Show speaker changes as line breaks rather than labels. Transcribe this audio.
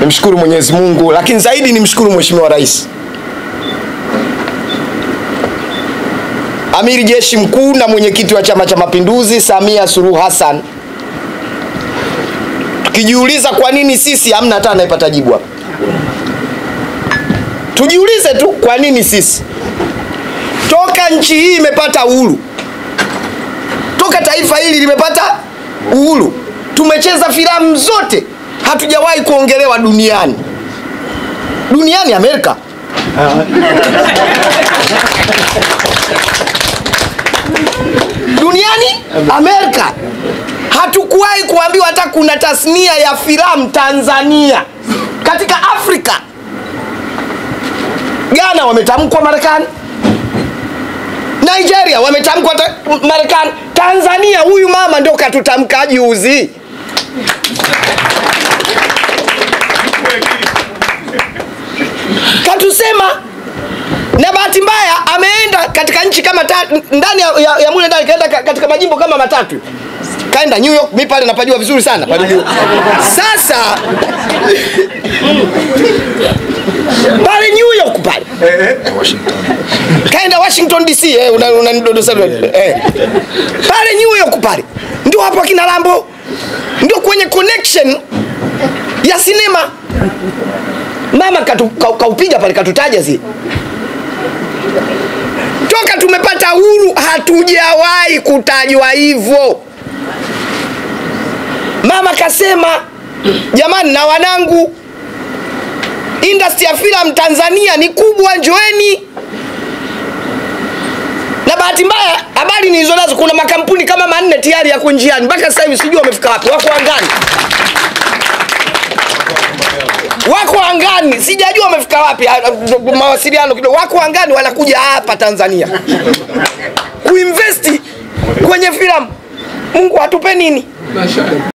nimshukuru Mwenyezi Mungu, lakini zaidi nimshukuru Mheshimiwa Rais. Amiri Jeshi Mkuu na mwenyekiti wa Chama cha Mapinduzi Samia Suluhu Hassan. Tukijiuliza kwa nini sisi, hamna hata anayepata jibu hapa. Tujiulize tu kwa nini sisi, toka nchi hii imepata uhuru, toka taifa hili limepata uhuru, tumecheza filamu zote, hatujawahi kuongelewa duniani. Duniani Amerika duniani Amerika, hatukuwahi kuambiwa hata kuna tasnia ya filamu Tanzania. Katika Afrika, Ghana wametamkwa Marekani, Nigeria wametamkwa ta- Marekani. Tanzania huyu mama ndio katutamka juzi. Katusema na bahati mbaya ameenda katika nchi kama tatu ndani ya, ya, ya mule ndani kaenda katika majimbo kama matatu. Kaenda New York, mi pale napajua vizuri sana pale Sasa pale New York pale. Kaenda Washington DC eh, una- unanidodosa eh. pale New York pale. Ndio hapo akina Lambo. Ndio kwenye connection ya sinema mama kaupiga pale katutaja zi toka tumepata uhuru hatujawahi kutajwa hivyo. Mama kasema jamani, na wanangu, industry ya filamu Tanzania ni kubwa, njoeni. Na bahati mbaya habari nilizonazo, kuna makampuni kama manne tayari yako njiani, mpaka sasa hivi sijui wamefika wapi, wako angani wako angani, sijajua wamefika wapi. ah, ah, Mawasiliano kidogo, wako angani, wanakuja hapa Tanzania kuinvesti kwenye filamu. Mungu atupe nini?